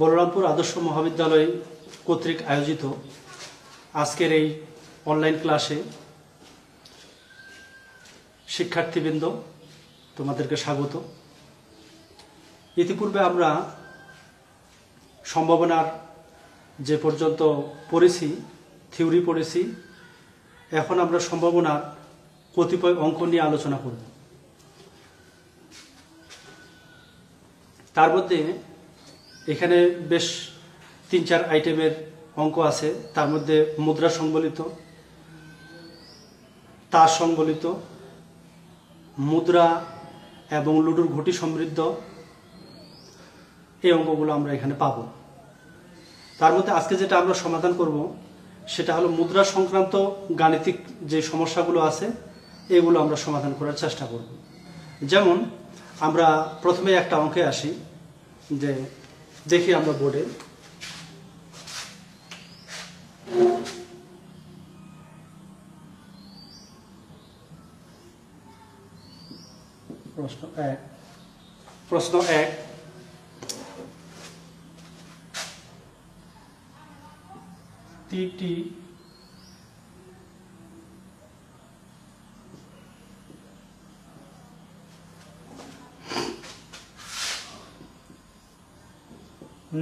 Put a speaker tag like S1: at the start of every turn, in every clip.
S1: বলরামপুর আদর্শ মহাবিদ্যালয় কর্তৃক আয়োজিত আজকের এই অনলাইন ক্লাসে শিক্ষার্থীবৃন্দ, তোমাদেরকে স্বাগত। ইতিপূর্বে আমরা সম্ভাবনার যে পর্যন্ত পড়েছি, থিওরি পড়েছি, এখন আমরা সম্ভাবনার কতিপয় অঙ্ক নিয়ে আলোচনা করব। তার মধ্যে এখানে বেশ তিন চার আইটেমের অঙ্ক আছে। তার মধ্যে মুদ্রা সংবলিত তার সংবলিত মুদ্রা এবং লুডুর ঘটি সমৃদ্ধ। এই অঙ্কগুলো আমরা এখানে পাব। তার মধ্যে আজকে যেটা আমরা সমাধান করব, সেটা হলো মুদ্রা সংক্রান্ত গাণিতিক যে সমস্যাগুলো আছে, এগুলো আমরা সমাধান করার চেষ্টা করব। যেমন, আমরা প্রথমে একটা অঙ্কে আসি যে দেখি আমরা বোর্ডে প্রশ্ন এক। প্রশ্ন এক। তিনটি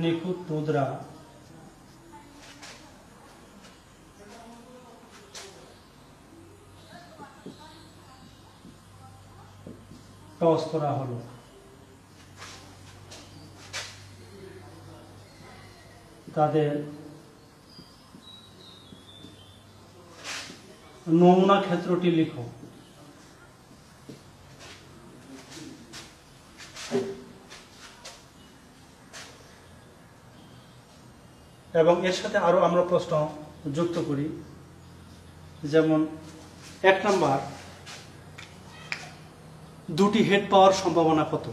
S1: নিখুঁত মুদ্রা। টস করা হলো। তাদের নমুনা ক্ষেত্রটি লিখো। এবং এর সাথে আরও আমরা প্রশ্ন যুক্ত করি। যেমন, এক নাম্বার, দুটি হেড পাওয়ার সম্ভাবনা কত?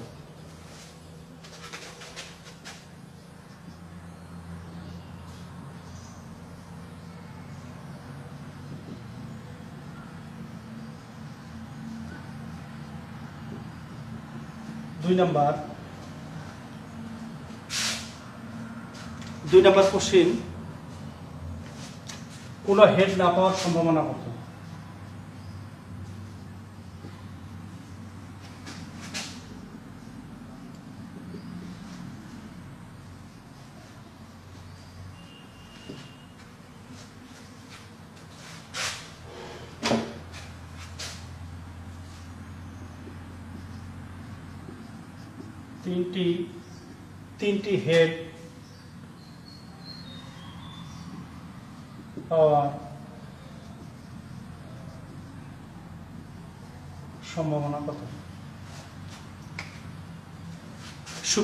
S1: দুই নাম্বার দুই নাম্বার কোশ্চিন। কোনো হেড না পাওয়ার সম্ভাবনা কত? তিনটি তিনটি হেড পাওয়ার সম্ভাবনা কত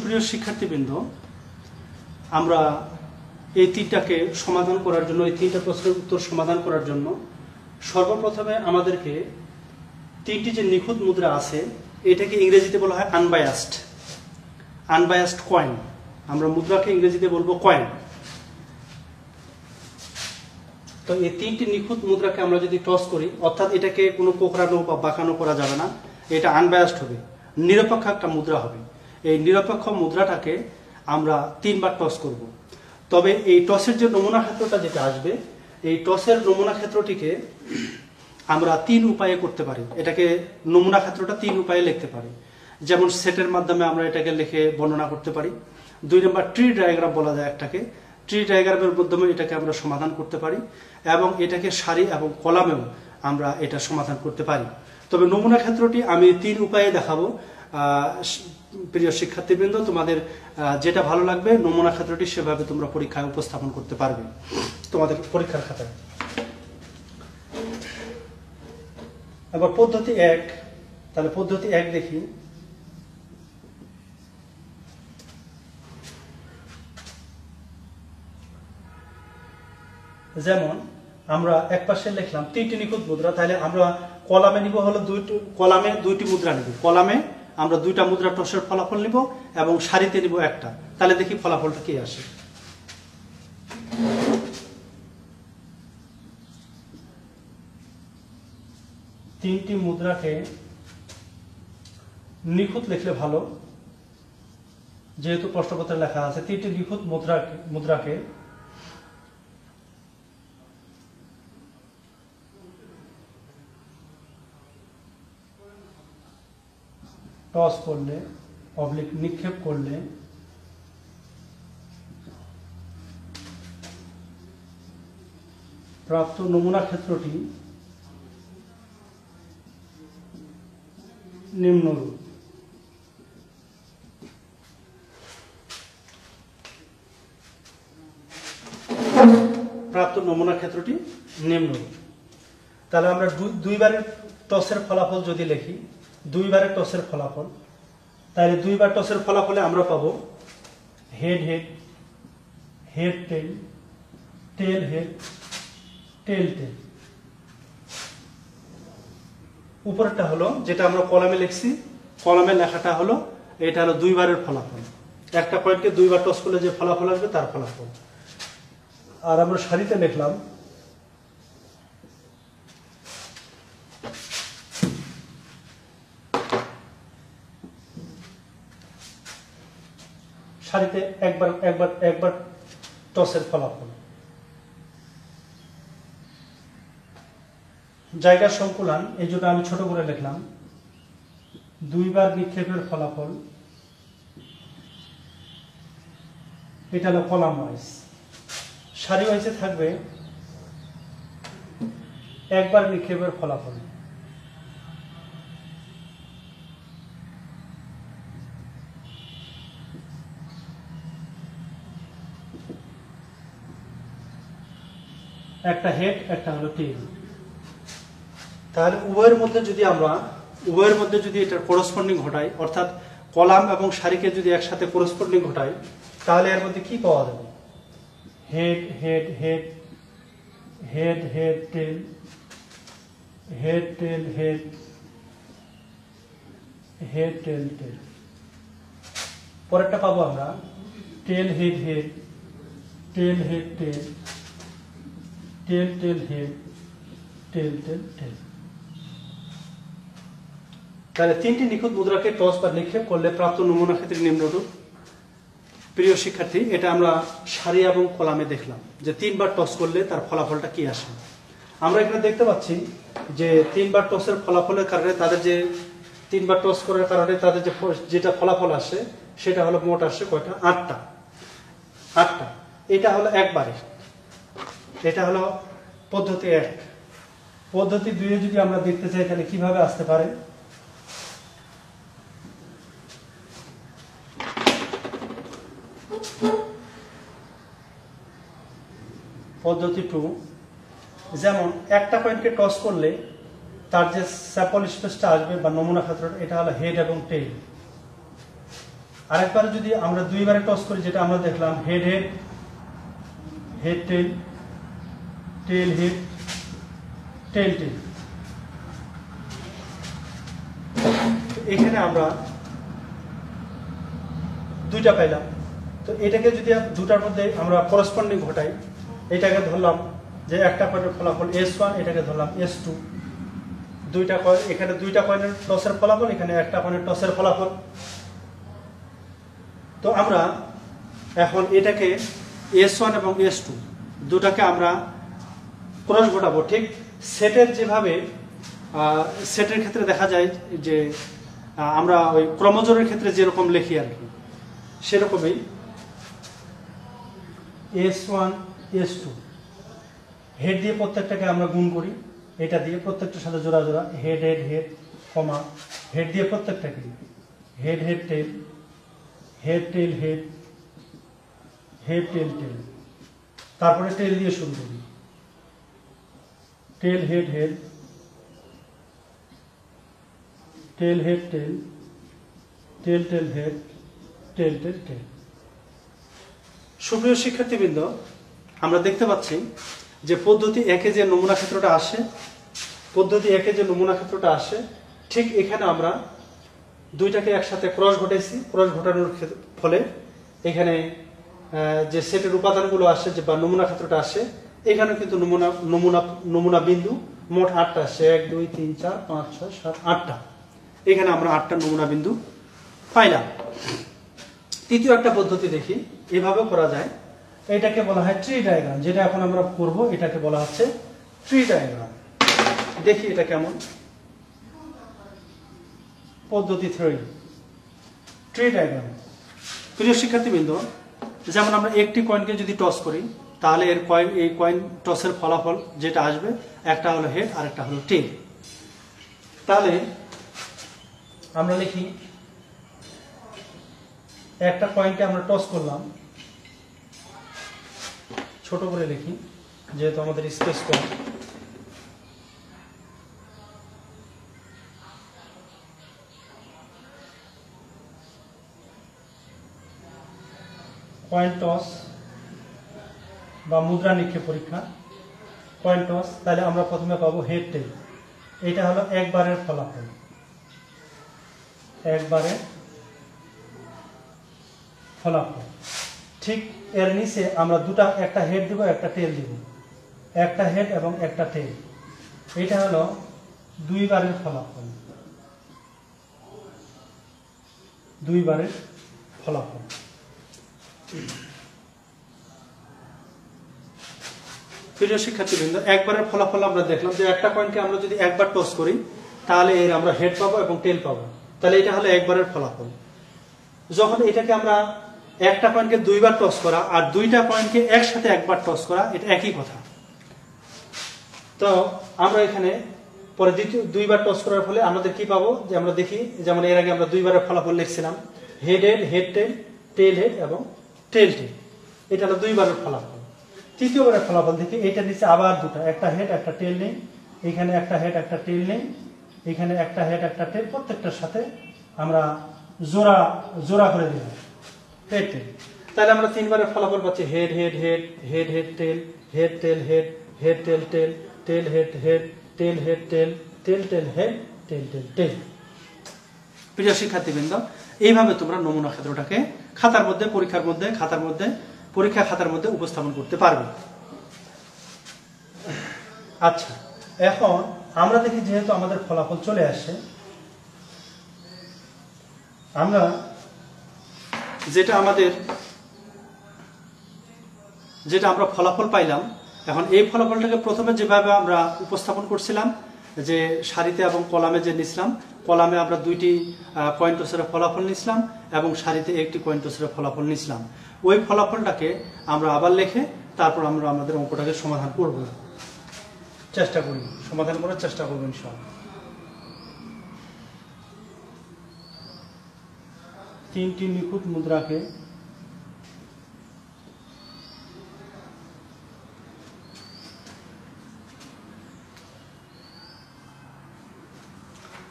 S1: সুপ্রিয় শিক্ষার্থীবৃন্দ, আমরা এই তিনটাকে সমাধান করার জন্য, এই তিনটা প্রশ্নের উত্তর সমাধান করার জন্য সর্বপ্রথমে আমাদেরকে তিনটি যে নিখুঁত মুদ্রা আছে, এটাকে ইংরেজিতে বলা হয় আনবায়াসড আনবায়াসড কয়েন আমরা মুদ্রাকে ইংরেজিতে বলব কয়েন তো এই তিনটি নিখুঁত মুদ্রাকে আমরা যদি টস করি, অর্থাৎ এটাকে কোনো কোকড়ানো বা বাঁকানো করা যাবে না, এটা আনবায়াসড হবে, নিরপেক্ষ একটা মুদ্রা হবে। এই নিরপেক্ষ মুদ্রাটাকে আমরা তিনবার টস করব। তবে এই টসের যে নমুনা ক্ষেত্রটা যেটা আসবে, এই টসের নমুনা ক্ষেত্রটিকে আমরা তিন উপায়ে করতে পারি। এটাকে নমুনা ক্ষেত্রটা তিন উপায়ে লিখতে পারি। যেমন সেটের মাধ্যমে আমরা এটাকে লিখে বর্ণনা করতে পারি। দুই নম্বর ট্রি ডায়াগ্রাম বলা যায় একটাকে। ট্রি ডায়াগ্রামের মাধ্যমে এটাকে আমরা সমাধান করতে পারি এবং এটাকে সারি এবং কলামেও আমরা এটা সমাধান করতে পারি। তবে নমুনা ক্ষেত্রটি আমি তিন উপায়ে দেখাবো। প্রিয় শিক্ষার্থীবৃন্দ, তোমাদের যেটা ভালো লাগবে, নমুনা ক্ষেত্রটি সেভাবে তোমরা পরীক্ষায় উপস্থাপন করতে পারবে। তোমাদের পরীক্ষার খাতায়। এবার পদ্ধতি এক। তাহলে পদ্ধতি এক দেখি। যেমন, আমরা এক পাশে লিখলাম তিনটি নিখুঁত মুদ্রা, তাহলে আমরা কলামে নিব হলো দুইটি, কলামে দুইটি মুদ্রা নিব। কলামে আমরা দুইটা মুদ্রা টসের ফলাফল নিব এবং সারিতে নিব একটা। তাহলে দেখি ফলাফলটা কি আসে। তিনটি মুদ্রাকে নিখুঁত লিখলে ভালো। যেহেতু প্রশ্নপত্রে লেখা আছে, তিনটি নিখুঁত মুদ্রাকে মুদ্রাকে টস করলে অবলিক নিক্ষেপ করলে, প্রাপ্ত নমুনা ক্ষেত্রটি নিম্নরূপ। প্রাপ্ত নমুনা ক্ষেত্রটি নিম্নরূপ। তাহলে আমরা দুইবারের টসের ফলাফল যদি লিখি দুইবারের টসের ফলাফল। তাহলে দুইবার টসের ফলাফলে আমরা পাবো head head head tail tail head tail tail উপরেরটা হলো, যেটা আমরা কলামে লিখছি, কলামে লেখাটা হলো, এটা হলো দুইবারের ফলাফল। একটা পয়েন্টকে দুইবার টস করলে যে ফলাফল আসবে, তার ফলাফল। আর আমরা সারিতে লিখলাম সারিতে একবার একবার একবার টসের ফলাফল। জায়গার সংকুলান, এই জন্য আমি ছোট করে লিখলাম। দুইবার নিক্ষেপের ফলাফল। এটা হলো কলাম ওয়াইজ। সারি ওয়াইজে থাকবে একবার নিক্ষেপের ফলাফল। একটা হেড একটা হলো টেল তাহলে উভয়ের মধ্যে যদি আমরা উভয়ের মধ্যে যদি এটার করসপন্ডিং ঘটাই অর্থাৎ কলাম এবং সারিকে যদি একসাথে করসপন্ডিং ঘটাই তাহলে এর মধ্যে কি পাওয়া যাবে? Head head head head head tail head tail head head tail tail পরেরটা পাবো আমরা tail head head tail head tail tail tail head tail tail tail. তাহলে তিনটি নিখুঁত মুদ্রাকে টস বা নিক্ষেপ করলে প্রাপ্ত নমুনা ক্ষেত্রে নিম্নরূপ। প্রিয় শিক্ষার্থী, এটা আমরা সারি এবং কলামে দেখলাম যে তিনবার টস করলে তার ফলাফলটা কি আসে। আমরা এখানে দেখতে পাচ্ছি যে তিনবার টসের ফলাফলের কারণে তাদের যে তিনবার টস করার কারণে তাদের যে যেটা ফলাফল আসে, সেটা হলো মোট আসে কয়টা? আটটা। আটটা। এটা হলো একবারে। এটা হলো পদ্ধতি এক। পদ্ধতি দুয়ে যদি আমরা দেখতে চাই, তাহলে কীভাবে আসতে পারে? পদ্ধতি টু, যেমন একটা পয়েন্টকে টস করলে তার যে স্যাপল স্পেসটা আসবে বা নমুনা ক্ষেত্রটা, এটা হলো হেড এবং টেল আরেকবার যদি আমরা দুইবারে টস করি, যেটা আমরা দেখলাম head head head tail tail head tail tail এখানে আমরা দুইটা পাইলাম। তো এটাকে যদি দুটার মধ্যে আমরা করসপন্ডিং ঘটাই, এটাকে ধরলাম যে একটা কয়েনের ফলাফল এস ওয়ান এটাকে ধরলাম এস টু দুইটা কয়েন এখানে দুইটা কয়েনের টসের ফলাফল, এখানে একটা কয়েনের টসের ফলাফল। তো আমরা এখন এটাকে এস ওয়ান এবং এস টু দুটাকে আমরা ক্রস ঘটাবো, ঠিক? সেটের যেভাবে সেটের ক্ষেত্রে দেখা যায় যে আমরা ওই ক্রমজোরের ক্ষেত্রে যেরকম লিখি আর কি, সেরকমই S one S two head দিয়ে প্রত্যেকটাকে আমরা গুণ করি, এটা দিয়ে প্রত্যেকটার সাথে জোড়া জোড়া head head head comma head দিয়ে প্রত্যেকটাকে head head tail head tail head head tail tail তারপরে টেল দিয়ে শুরু করি। Tail head head tail head tail tail tail head tail tail tail সুপ্রিয় শিক্ষার্থীবৃন্দ, আমরা দেখতে পাচ্ছি যে পদ্ধতি একে যে নমুনা ক্ষেত্রটা আসে, পদ্ধতি একে যে নমুনা ক্ষেত্রটা আসে, ঠিক এখানে আমরা দুইটাকে একসাথে ক্রস ঘটেছি ক্রস ঘটানোর ফলে এখানে যে সেটের উপাদানগুলো আসে, যে বা নমুনা ক্ষেত্রটা আসে এখানে কিন্তু নমুনা নমুনা নমুনা বিন্দু মোট আটটা। সে এক দুই তিন চার পাঁচ ছয় সাত আটটা। এখানে আমরা আটটা নমুনা বিন্দু পাইলাম। তৃতীয় একটা পদ্ধতি দেখি। এভাবেও করা যায়। এটাকে বলা হয় ট্রি ডায়াগ্রাম যেটা এখন আমরা করব এটাকে বলা হচ্ছে ট্রি ডায়াগ্রাম দেখি এটা কেমন। পদ্ধতি থ্রি ট্রি ডায়াগ্রাম প্রিয় শিক্ষার্থীবৃন্দ যেমন আমরা একটি কয়েনকে যদি টস করি তাহলে এর কয়েন এই কয়েন টসের ফলাফল যেটা আসবে, একটা হলো হেড আর একটা হলো টেল তাহলে আমরা লিখি, একটা কয়েনকে আমরা টস করলাম। ছোট করে লিখি, যেহেতু আমাদের স্পেস কম। কয়েন টস বা মুদ্রা নিক্ষেপ পরীক্ষা কয়েন টস তাহলে আমরা প্রথমে পাবো হেড টেল এটা হলো একবারের ফলাফল। একবারের ফলাফল। ঠিক এর নিচে আমরা দুটা, একটা হেড দিব, একটা টেল দিব। একটা হেড এবং একটা টেল এটা হলো দুইবারের ফলাফল। দুইবারের ফলাফল। প্রিয় শিক্ষার্থীবৃন্দ, একবারের ফলাফল আমরা দেখলাম যে একটা কয়েনকে আমরা যদি একবার টস করি, তাহলে এর আমরা হেড পাবো এবং টেল পাবো। তাহলে এটা হলো একবারের ফলাফল। যখন এটাকে আমরা একটা কয়েনকে দুইবার টস করা আর দুইটা কয়েনকে একসাথে একবার টস করা, এটা একই কথা। তো আমরা এখানে পরে দ্বিতীয়, দুইবার টস করার ফলে আমাদের কি পাবো? যে আমরা দেখি, যেমন এর আগে আমরা দুইবারের ফলাফল লিখছিলাম head head head tail tail head এবং টেল টেল এটা হলো দুইবারের ফলাফল। তৃতীয়বারের ফলাফল দেখি এটা নিচে আবার দুটো, একটা হেড একটা টেল নেই এখানে একটা হেড একটা টেল নেই এখানে একটা হেড একটা টেল প্রত্যেকটার সাথে আমরা জোড়া জোড়া করে দিলাম। হেড টেল তাহলে আমরা তিনবারের ফলাফল পাচ্ছি head head head head head tail head tail head head tail tail tail head head tail head tail tail tail head tail tail tail প্রিয় শিক্ষার্থীবৃন্দ, এইভাবে তোমরা নমুনা ক্ষেত্রটাকে খাতার মধ্যে, পরীক্ষার মধ্যে, খাতার মধ্যে পরীক্ষা খাতার মধ্যে উপস্থাপন করতে পারবে। আচ্ছা এখন আমরা দেখি যেহেতু আমাদের ফলাফল চলে আসে, আমরা যেটা আমাদের, যেটা আমরা ফলাফল পাইলাম, এখন এই ফলাফলটাকে প্রথমে যেভাবে আমরা উপস্থাপন করছিলাম, যে সারিতে এবং কলামে যে নিছিলাম, কলামে আমরা দুইটি কয়েন টসের ফলাফল নিছিলাম এবং সারিতে একটি কয়েন টসের ফলাফল নিছিলাম। ওই ফলাফলটাকে আমরা আবার লিখে তারপর আমরা আমাদের অঙ্কটাকে সমাধান করব। চেষ্টা করি। সমাধান করার চেষ্টা করব ইনশাআল্লাহ। তিনটি নিখুঁত মুদ্রাকে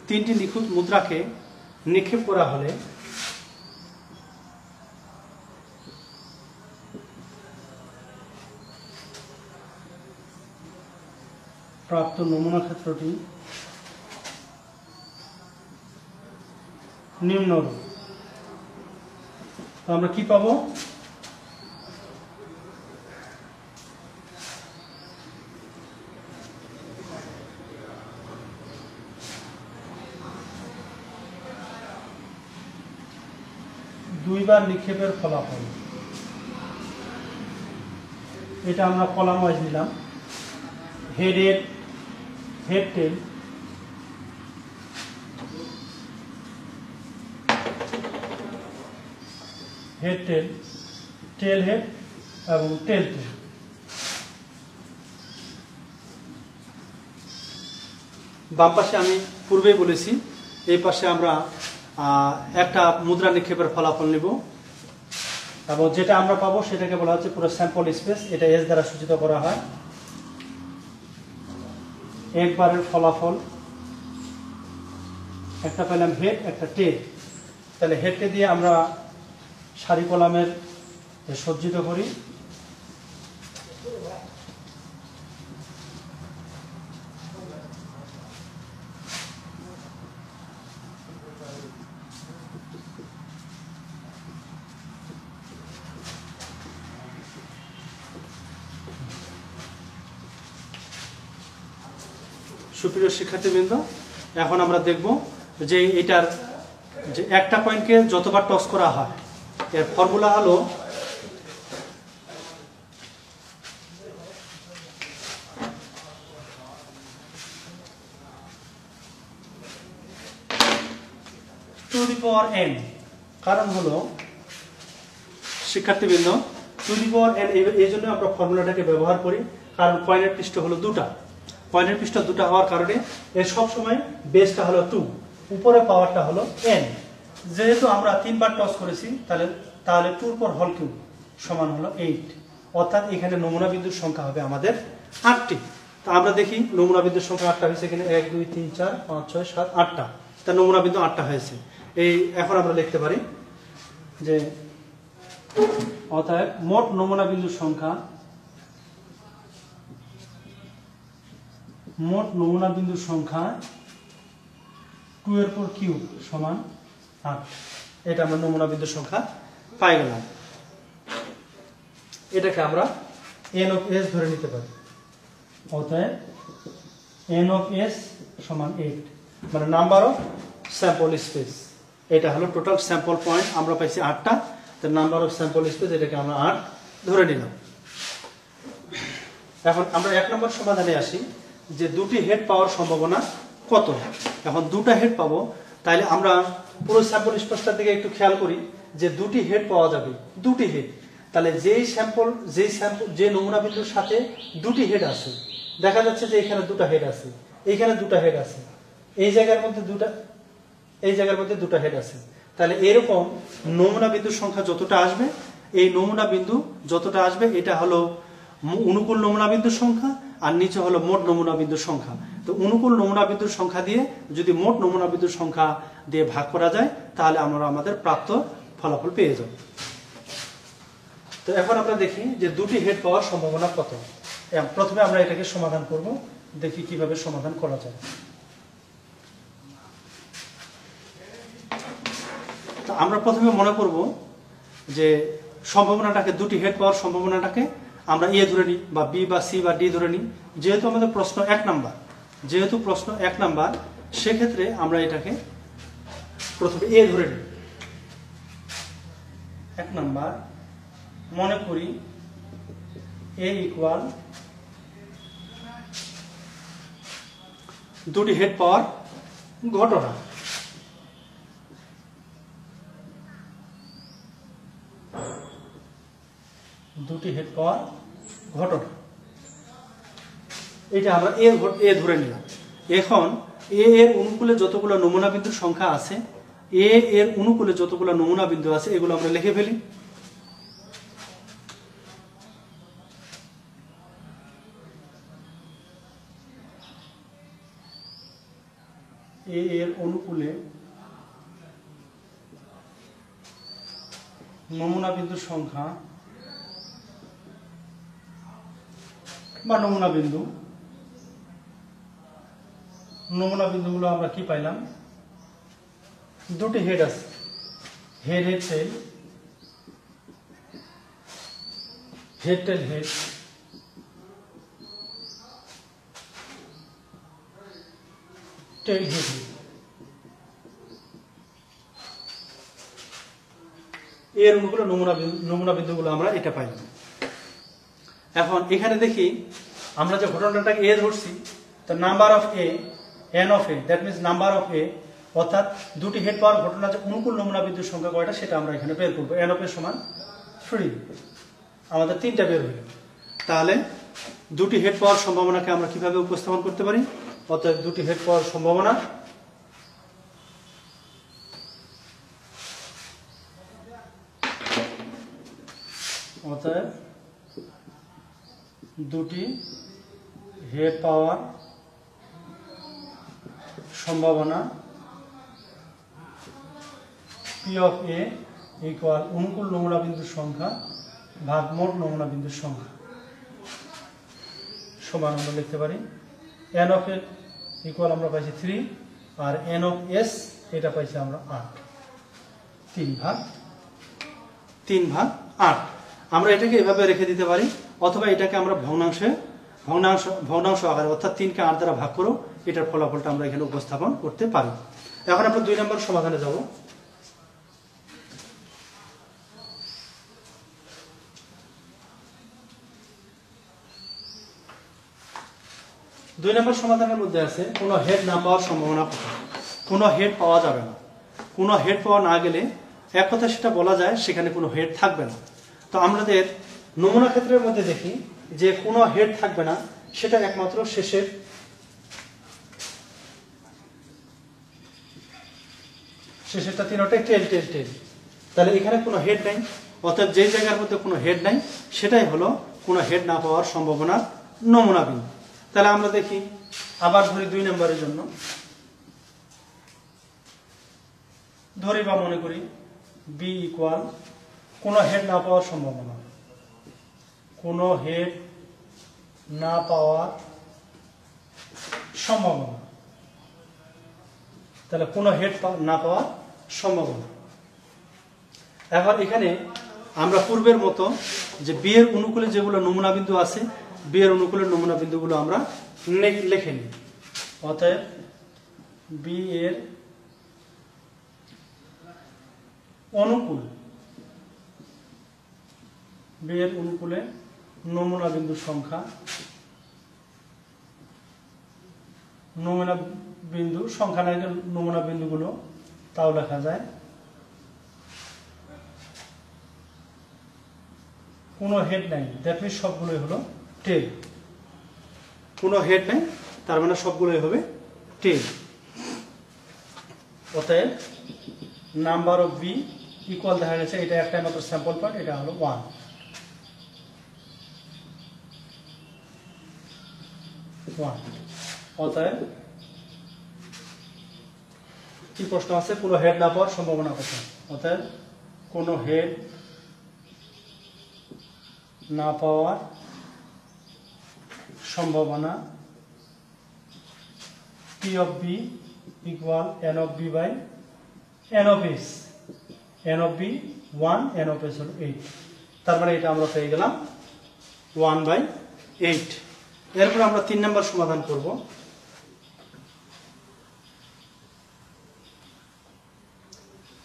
S1: তিনটি নিখুঁত মুদ্রাকে নিক্ষেপ করা হলে প্রাপ্ত নমুনা ক্ষেত্রটি নিম্নরূপ আমরা কি পাবো? দুইবার নিক্ষেপের ফলাফল। এটা আমরা কলাম ওয়াইজ নিলাম। Head head tail. Head tail. Tail head এবং টেল টেল। বাম পাশে আমি পূর্বেই বলেছি, এই পাশে আমরা একটা মুদ্রা নিক্ষেপের ফলাফল নিব। এবং যেটা আমরা পাবো সেটাকে বলা হচ্ছে পুরো স্যাম্পল স্পেস এটা এস দ্বারা সূচিত করা হয়। একবারের ফলাফল। একটা পেলাম হেড একটা টেল তাহলে হেডকে দিয়ে আমরা সারি কলামের সজ্জিত করি। সুপ্রিয় শিক্ষার্থীবৃন্দ, এখন আমরা দেখব যে এটার যে একটা কয়েনকে যতবার টস করা হয়, এর ফর্মুলা হলো টু দি পাওয়ার এন কারণ হলো, শিক্ষার্থীবৃন্দ, টু দি পাওয়ার এন এই জন্য আমরা ফর্মুলাটাকে ব্যবহার করি, কারণ কয়েনের পৃষ্ঠ হলো দুটা। কয়েনের পৃষ্ঠ দুটা হওয়ার কারণে এর সব সময় বেসটা হলো টু উপরে পাওয়ারটা হলো এন যেহেতু আমরা তিনবার টস করেছি, তাহলে তাহলে টুর পর হল কিউব সমান হলো এইট অর্থাৎ এখানে নমুনা বিন্দুর সংখ্যা হবে আমাদের আটটি। তা আমরা দেখি নমুনা বিন্দুর সংখ্যা আটটা হয়েছে এখানে এক, দুই, তিন, চার, পাঁচ, ছয়, সাত, আটটা। তা নমুনা বিন্দু আটটা হয়েছে। এই, এখন আমরা লিখতে পারি যে, অতএব মোট নমুনা বিন্দুর সংখ্যা মোট নমুনা বিন্দুর সংখ্যা টু এর পর কিউব সমান আট। এটা আমরা নমুনা বিন্দুর সংখ্যা পাই গেলাম। এটাকে আমরা এন অফ এস ধরে নিতে পারি। অতএব এন অফ এস সমান এইট মানে নাম্বার অফ স্যাম্পল স্পেস এটা হলো টোটাল স্যাম্পল পয়েন্ট আমরা পাইছি আটটা। তো নাম্বার অফ স্যাম্পল স্পেস এটাকে আমরা আট ধরে নিলাম। এখন আমরা এক নম্বর সমাধানে আসি। যে দুটি হেড পাওয়ার সম্ভাবনা কত? এখন দুটা হেড পাবো তাহলে আমরা পুরো স্যাম্পল স্পেসটার দিকে একটু খেয়াল করি যে দুটি হেড পাওয়া যাবে। দুটি হেড তাহলে যেই স্যাম্পল যেই স্যাম্পল যে নমুনা বিন্দুর সাথে দুটি হেড আছে, দেখা যাচ্ছে যে এখানে দুটো হেড আছে এইখানে দুটো হেড আছে, এই জায়গার মধ্যে দুটা, এই জায়গার মধ্যে দুটো হেড আছে। তাহলে এরকম নমুনা বিন্দুর সংখ্যা যতটা আসবে, এই নমুনা বিন্দু যতটা আসবে, এটা হলো অনুকূল নমুনা বিন্দুর সংখ্যা আর নিচে হলো মোট নমুনা বিন্দুর সংখ্যা। তো অনুকূল নমুনা বিন্দুর সংখ্যা দিয়ে যদি মোট নমুনা বিন্দুর সংখ্যা দিয়ে ভাগ করা যায়, তাহলে আমরা আমাদের প্রাপ্ত ফলাফল পেয়ে যাব। তো এখন আমরা দেখি যে দুটি হেড পাওয়ার সম্ভাবনা কত। প্রথমে আমরা এটাকে সমাধান করব, দেখি কীভাবে সমাধান করা যায়। আমরা প্রথমে মনে করব যে সম্ভাবনাটাকে, দুটি হেড পাওয়ার সম্ভাবনাটাকে আমরা এ ধরে নিই বা বি বা সি বা ডি ধরে নিই। যেহেতু আমাদের প্রশ্ন এক নাম্বার, যেহেতু প্রশ্ন এক নাম্বার, সেক্ষেত্রে আমরা এটাকে প্রথমে এ ধরে নিই। এক নাম্বার, মনে করি এ ইকুয়াল দুটি হেড পাওয়ার ঘটনা। দুটি হেড পাওয়ার ঘটনা। এটা আমরা এ এ ধরে নিলাম। এখন এ এর অনুকূলে যতগুলো নমুনা বিন্দুর সংখ্যা আছে, এ এর অনুকূলে যতগুলো নমুনা বিন্দু আছে, এগুলো আমরা লিখে ফেলি। এ এর অনুকূলে নমুনা বিন্দুর সংখ্যা বা নমুনা বিন্দু। নমুনা বিন্দুগুলো আমরা কি পাইলাম? দুটি হেড আছে। Head head tail head tail head. Tail, head এর অনুকূলে নমুনা নমুনা বিন্দুগুলো আমরা এটা পাইলাম। এখন এখানে দেখি আমরা যে ঘটনাটাকে এ ধরছি, তো number of A N of A that means number of A অর্থাৎ দুটি হেড পাওয়ার ঘটনা যে অনুকূল নমুনা বিদ্যুৎ সংখ্যা কয়টা সেটা আমরা এখানে বের করব। এন অফ এ সমান থ্রি আমাদের তিনটা বের হইল তাহলে দুটি হেড পাওয়ার সম্ভাবনাকে আমরা কীভাবে উপস্থাপন করতে পারি? অতএব দুটি হেড পাওয়ার সম্ভাবনা অতএব দুটি হে পাওয়ার সম্ভাবনা পি অফ এ ইকুয়াল অনুকূল নমুনা বিন্দুর সংখ্যা ভাগ মোট নমুনা বিন্দুর সংখ্যা। সমান আমরা লিখতে পারি। এন অফ এ ইকুয়াল আমরা পাইছি থ্রি আর এন অফ এস এটা পাইছি আমরা আট। তিন ভাগ তিন ভাগ আট। আমরা এটাকে এভাবে রেখে দিতে পারি। অথবা এটাকে আমরা ভগ্নাংশে, ভগ্নাংশ ভগ্নাংশ আকারে অর্থাৎ তিনকে আট দ্বারা ভাগ করো, এটার ফলাফলটা আমরা এখানে উপস্থাপন করতে পারি। এখন আমরা দুই নম্বর সমাধানে যাব। দুই নম্বর সমাধানের মধ্যে আছে, কোনো হেড না পাওয়ার সম্ভাবনা কোনো হেড পাওয়া যাবে না। কোনো হেড পাওয়া না গেলে, এক কথা সেটা বলা যায়, সেখানে কোনো হেড থাকবে না। তো আমাদের নমুনা ক্ষেত্রের মধ্যে দেখি যে কোনো হেড থাকবে না, সেটা একমাত্র শেষের শেষেরটা তিনটাই টেল টেল টেল তাহলে এখানে কোনো হেড নাই, অর্থাৎ যে জায়গার মধ্যে কোনো হেড নাই, সেটাই হলো কোনো হেড না পাওয়ার সম্ভাবনা নমুনা বিন্দু। তাহলে আমরা দেখি আবার ধরি দুই নম্বরের জন্য। ধরি বা মনে করি বি ইকুয়াল কোনো হেড না পাওয়ার সম্ভাবনা। কোনো হেড না পাওয়ার সম্ভাবনা। তাহলে কোনো হেড না পাওয়ার সম্ভাবনা। এবার এখানে আমরা পূর্বের মতো যে বিয়ের অনুকূলে যেগুলো নমুনা বিন্দু আছে, বিয়ের অনুকূলের নমুনা বিন্দুগুলো আমরা লিখে নিই। অতএব বি এর অনুকূল, বিয়ের অনুকূলে নমুনা বিন্দুর সংখ্যা। নমুনা বিন্দু, সংখ্যা নাই নমুনা বিন্দুগুলো? তাও লেখা যায়। কোনো হেড নাই। দ্যাট মিনস সবগুলোই হলো টেল কোনো হেড নাই, তার মানে সবগুলোই হবে টেল অতএব নাম্বার অফ বি ইকুয়াল দেখা গেছে, এটা একটা মাত্র স্যাম্পল পয়েন্ট এটা হলো ওয়ান ওয়ান অতএব, কি প্রশ্ন আছে? কোনো হেড না পাওয়ার সম্ভাবনা কত অতএব, কোনো হেড না পাওয়ার সম্ভাবনা P of B equal N of B by N of S N of B one N of S হল এইট তার মানে এটা আমরা পেয়ে গেলাম ওয়ান বাই এইট এরপর আমরা তিন নম্বর সমাধান করব।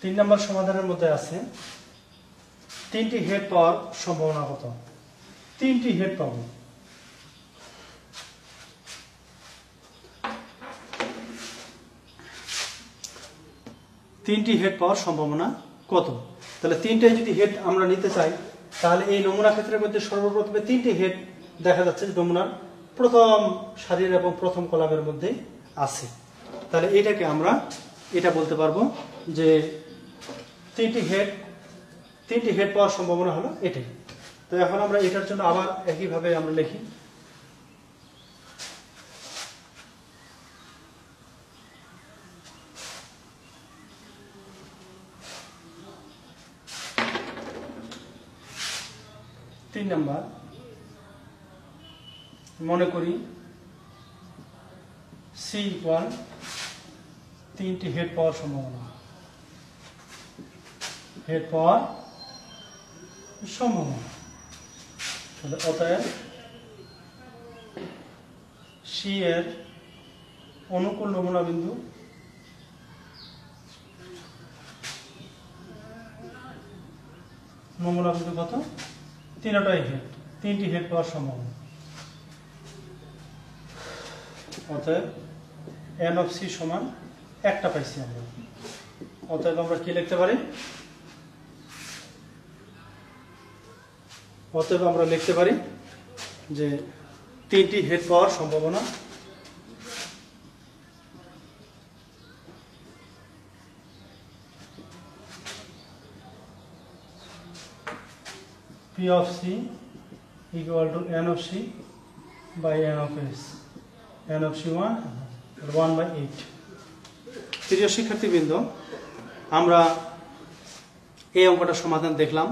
S1: তিন নম্বর সমাধানের মধ্যে আছে, তিনটি হেড পাওয়ার সম্ভাবনা কত? তিনটি হেড পাবো। তিনটি হেড পাওয়ার সম্ভাবনা কত? তাহলে তিনটাই যদি হেড আমরা নিতে চাই, তাহলে এই নমুনা ক্ষেত্রের মধ্যে সর্বপ্রথমে তিনটি হেড দেখা যাচ্ছে, নমুনার প্রথম সারির এবং প্রথম কলামের মধ্যে আছে। তাহলে এটাকে আমরা, এটা বলতে পারব যে তিনটি হেড তিনটি হেড পাওয়ার সম্ভাবনা হলো এটাই। তো এখন আমরা এটার জন্য আবার একইভাবে আমরা লিখি। তিন নাম্বার। মনে করি সি ইকুয়াল তিনটি হেড পাওয়ার সম্ভাবনা। হেড পাওয়ার সম্ভাবনা। তাহলে অতএব সি এর অনুকূল নমুনা বিন্দু নমুনা বিন্দু কত? তিনটাই হেড তিনটি হেড পাওয়ার সম্ভাবনা। অতএব এন অফ সি সমান একটা পাইছি আমরা অতএব আমরা কি লিখতে পারি অতএব আমরা লিখতে পারি যে তিনটি হেড পাওয়ার সম্ভাবনা P of C equal to N of C by N of S. N of C 1, 1 by 8. প্রিয় শিক্ষার্থীবৃন্দ আমরা এই অঙ্কটা সমাধান দেখলাম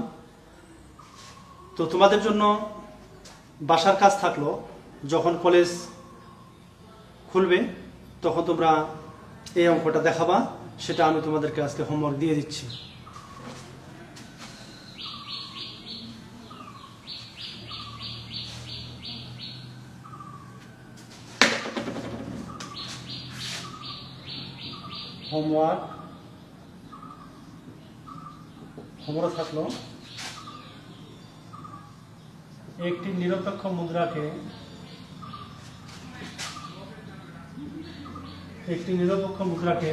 S1: তো তোমাদের জন্য বাসার কাজ থাকল যখন কলেজ খুলবে তখন তোমরা এই অঙ্কটা দেখাবা সেটা আমি তোমাদেরকে আজকে হোমওয়ার্ক দিয়ে দিচ্ছি হোমওয়ার্ক? হোমওয়ার্ক থাকল। একটি নিরপেক্ষ মুদ্রাকে একটি নিরপেক্ষ মুদ্রাকে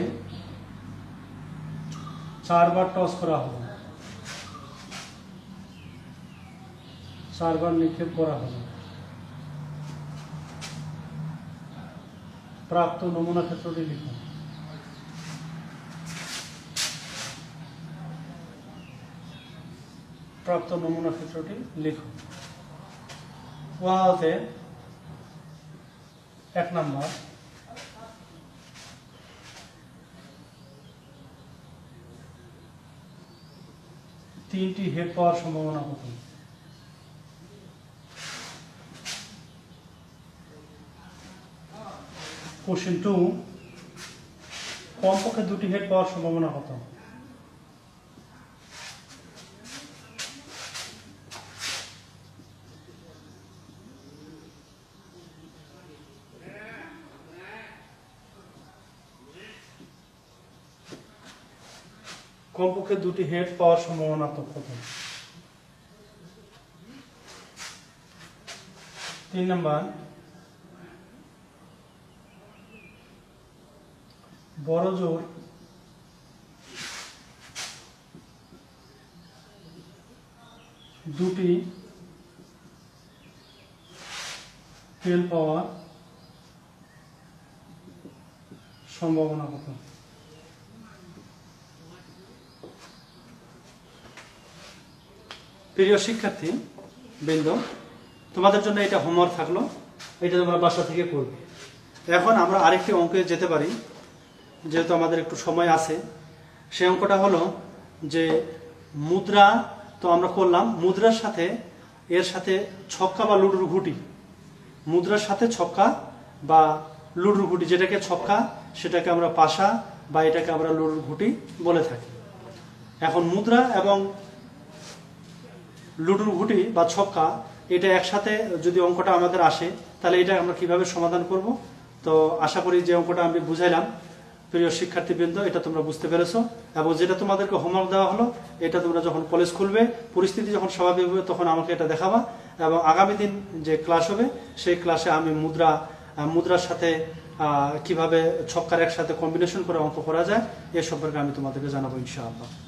S1: চারবার টস করা হলো। চারবার নিক্ষেপ করা হলো। প্রাপ্ত নমুনা ক্ষেত্রটি লিখুন। প্রাপ্ত নমুনা ক্ষেত্রটি লিখুন ওয়াতে এক নম্বর। তিনটি হেড পাওয়ার সম্ভাবনা কত? কোশ্চেন টু কমপক্ষে দুটি হেড পাওয়ার সম্ভাবনা কত? কমপক্ষে দুটি হেড পাওয়ার সম্ভাবনা তো কত তিন নম্বর, বড় জোর দুটি তেল পাওয়ার সম্ভাবনা কত প্রিয় শিক্ষার্থী, বৃন্দ, তোমাদের জন্য এটা হোমওয়ার্ক থাকল। এটা তোমরা বাসা থেকে করবে। এখন আমরা আরেকটি অঙ্কে যেতে পারি, যেহেতু আমাদের একটু সময় আছে। সেই অঙ্কটা হলো যে মুদ্রা তো আমরা করলাম, মুদ্রার সাথে এর সাথে ছক্কা বা লুডুর ঘুটি। মুদ্রার সাথে ছক্কা বা লুডুর ঘুটি, যেটাকে ছক্কা, সেটাকে আমরা পাশা বা এটাকে আমরা লুডুর ঘুটি বলে থাকি। এখন মুদ্রা এবং লুডুর ঘুটি বা ছক্কা, এটা একসাথে যদি অঙ্কটা আমাদের আসে, তাহলে এটা আমরা কীভাবে সমাধান করব? তো আশা করি যে অঙ্কটা আমি বুঝাইলাম। প্রিয় শিক্ষার্থীবৃন্দ, এটা তোমরা বুঝতে পেরেছ। এবং যেটা তোমাদেরকে হোমওয়ার্ক দেওয়া হলো, এটা তোমরা যখন কলেজ খুলবে, পরিস্থিতি যখন স্বাভাবিক হবে, তখন আমাকে এটা দেখাবা। এবং আগামী দিন যে ক্লাস হবে, সেই ক্লাসে আমি মুদ্রা, মুদ্রার সাথে কীভাবে ছক্কার একসাথে কম্বিনেশন করে অঙ্ক করা যায়, এ সম্পর্কে আমি তোমাদেরকে জানাব, ইনশাআল্লাহ।